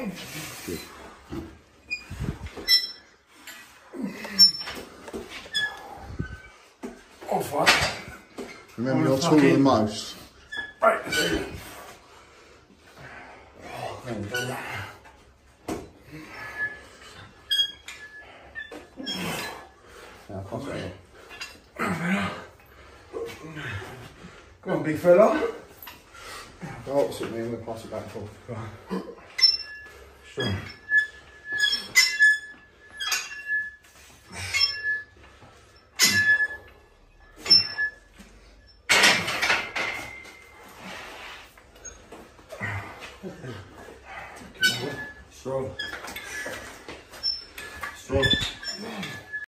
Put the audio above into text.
Off right. Remember, Oh, you're taller than most. Right. Oh, there we go. Yeah, pass Go on, big fella. Go opposite me and we'll pass it back and forth. Sure. Strong. Strong.